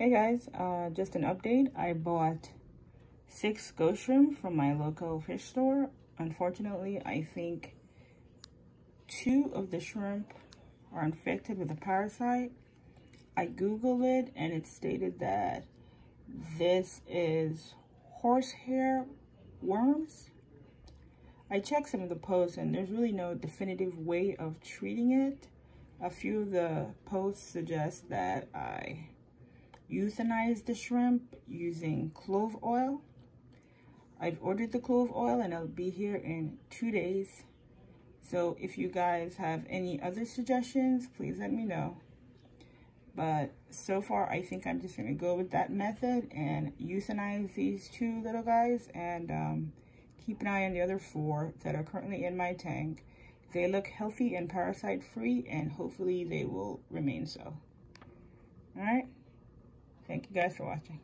Hey guys, uh, just an update. I bought six ghost shrimp from my local fish store. Unfortunately, I think two of the shrimp are infected with a parasite. I googled it and it stated that this is horsehair worms. I checked some of the posts and there's really no definitive way of treating it. A few of the posts suggest that I euthanize the shrimp using clove oil. I've ordered the clove oil and it'll be here in two days. So if you guys have any other suggestions, please let me know. But so far, I think I'm just going to go with that method and euthanize these two little guys and um, keep an eye on the other four that are currently in my tank. They look healthy and parasite free and hopefully they will remain so. All right. Guys for watching.